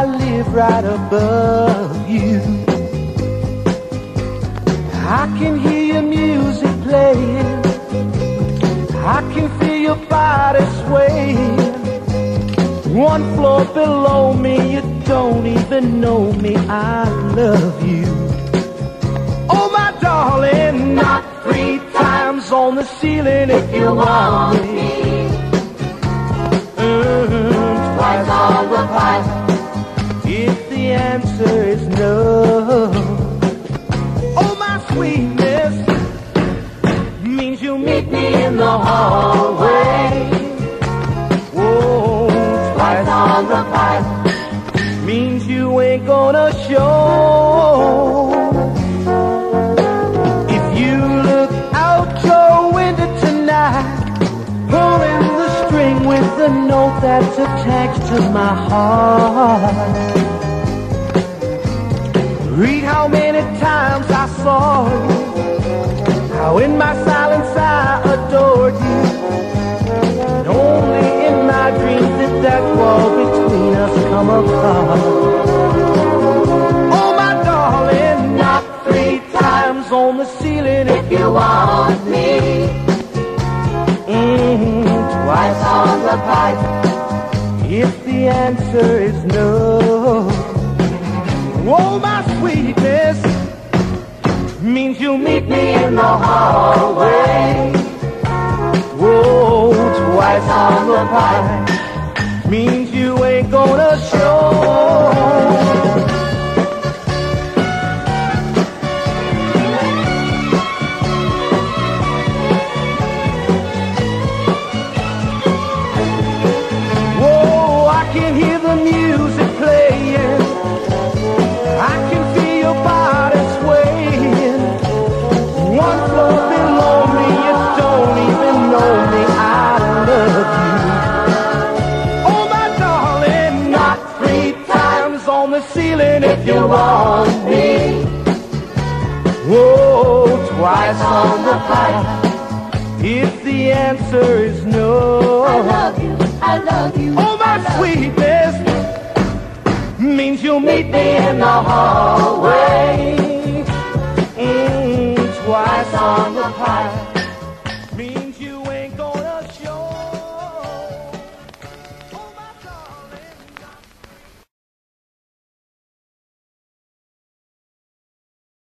I live right above you. I can hear your music playing. I can feel your body swaying. One floor below me, you don't even know me. I love you. Oh, my darling, knock three times on the ceiling if you want me. Answer is no. Oh, my sweetness means you'll meet me in the hallway. Whoa, twice on the pipe means you ain't gonna show. If you look out your window tonight, pulling the string with the note that's attached to my heart. You want me. Mm, twice on the pipe if the answer is no. Oh, my sweetness means you'll meet me in the hallway. Whoa, twice on the pipe means you ain't gonna show. Can hear the music playing. I can feel your body swaying. One floor below me, you don't even know me. I love you. Oh, my darling, knock three times on the ceiling if you want me. Whoa, twice on the pipe. If the answer is no. I love you, I love you. Oh, me in the hallway.